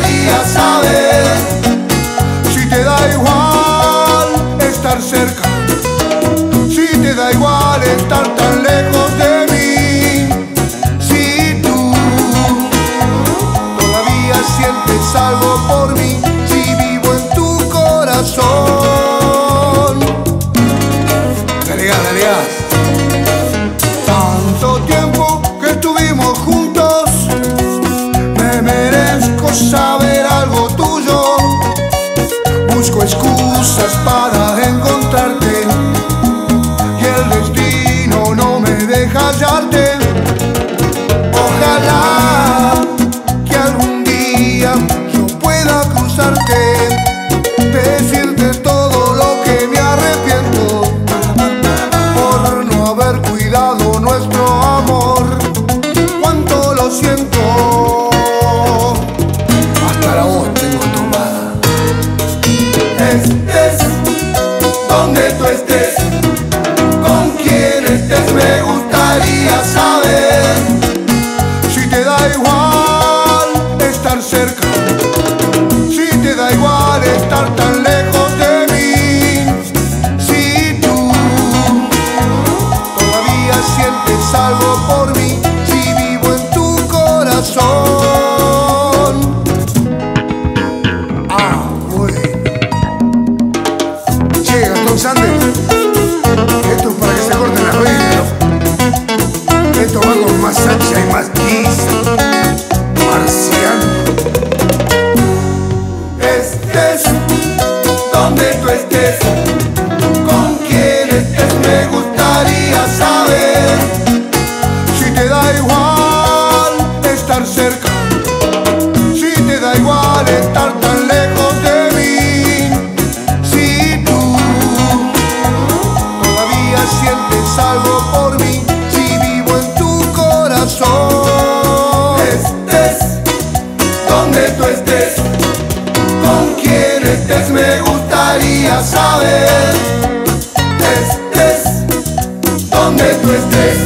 quería saber si te da igual estar cerca, si te da igual estar tan hallarte. Ojalá que algún día yo pueda cruzarte, decirte todo lo que me arrepiento por no haber cuidado nuestro amor. Cuánto lo siento, hasta la voz tengo tomada. Estés donde gustaría saber si te da igual estar cerca, si te da igual estar tan lejos de mí, si tú todavía sientes algo por mí, si vivo en tu corazón. Ah, bueno. Sandes, más ancha y más guisa. Marciano. Estés donde tú estés, con quien estés, me gustaría saber si te da igual estar cerca, si te da igual estar tan lejos de mí, si tú todavía sientes algo por ya sabes, estés donde tú estés.